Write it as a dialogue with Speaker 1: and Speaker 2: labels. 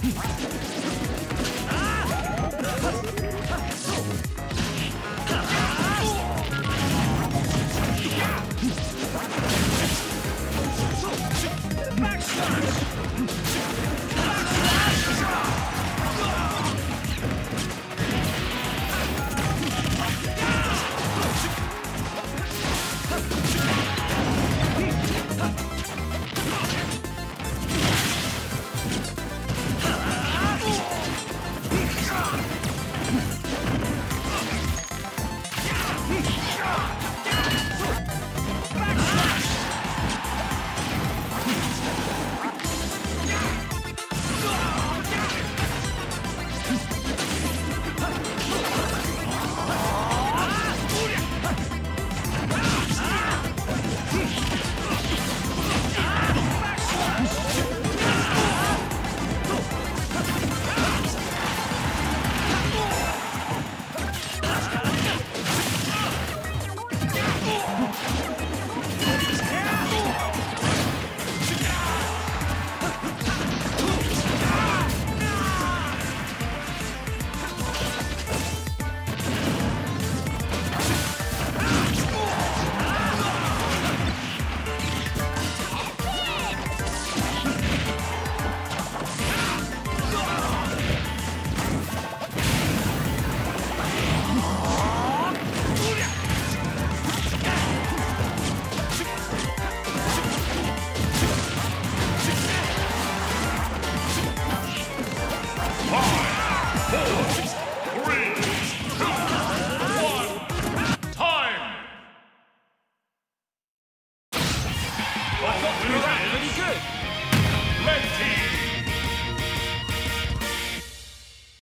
Speaker 1: Let's go.
Speaker 2: Thank you.
Speaker 3: 20.